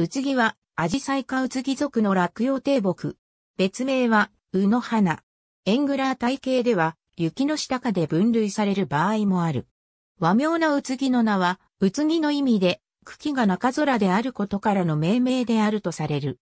うつぎは、アジサイ科うつぎ属の落葉低木。別名は、うの花。エングラー体系では、雪の下かで分類される場合もある。和名なうつぎの名は、うつぎの意味で、茎が中空であることからの命名であるとされる。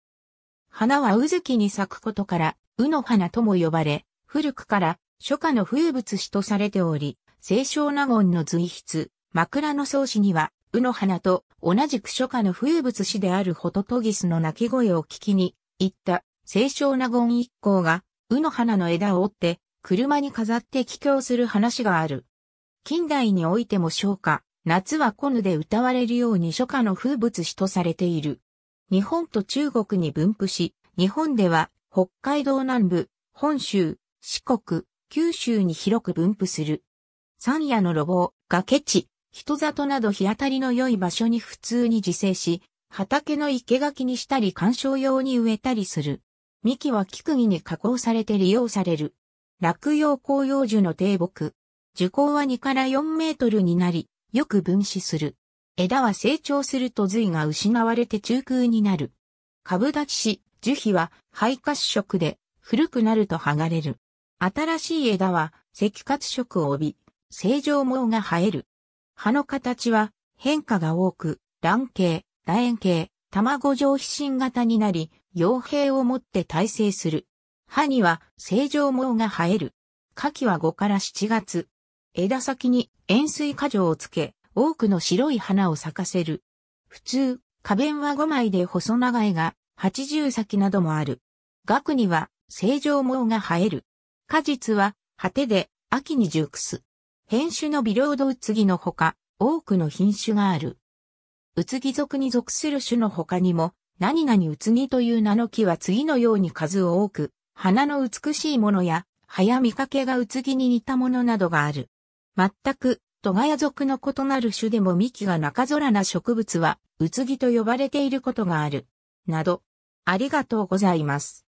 花はうずきに咲くことから、うの花とも呼ばれ、古くから初夏の風物詩とされており、清少納言の随筆、枕草子には、うの花と同じく初夏の風物詩であるホトトギスの鳴き声を聞きに行った清少納言一行が、うの花の枝を折って車に飾って帰郷する話がある。近代においても初夏、夏はコヌで歌われるように初夏の風物詩とされている。日本と中国に分布し、日本では北海道南部、本州、四国、九州に広く分布する。山野の路傍、崖地、人里など日当たりの良い場所に普通に自生し、畑の生垣にしたり観賞用に植えたりする。幹は木釘に加工されて利用される。落葉紅葉樹の低木。樹高は2から4メートルになり、よく分子する。枝は成長すると髄が失われて中空になる。株立ちし、樹皮は肺褐色で古くなると剥がれる。新しい枝は赤褐色を帯び、正常毛が生える。葉の形は変化が多く、卵形、楕円形、卵状皮疹型になり、傭兵をもって耐性する。葉には正常毛が生える。夏季は5から7月。枝先に円錐果状をつけ、多くの白い花を咲かせる。普通、花弁は5枚で細長いが、80咲などもある。額には正常毛が生える。果実は果てで秋に熟す。変種の微量度うつぎのほか、多くの品種がある。うつぎ属に属する種の他にも、何々うつぎという名の木は次のように数多く、花の美しいものや、葉や見かけがうつぎに似たものなどがある。全く、トガヤ属の異なる種でも幹が中空な植物は、うつぎと呼ばれていることがある。など、ありがとうございます。